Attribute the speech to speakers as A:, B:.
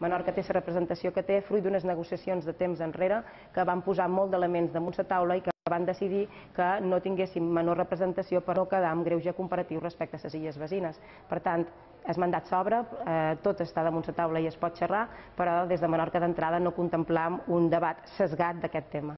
A: Menorca té la representació que té, fruit d'unes negociacions de temps enrere que van posar molt d'elements damunt la taula i que van decidir que no tinguéssim menor representació però quedar amb greuge comparatiu respecte a les illes veïnes. Per tant, es mandat s'obre, eh, tot està damunt la taula i es pot xerrar, però des de Menorca d'entrada no contemplam un debat sesgat d'aquest tema.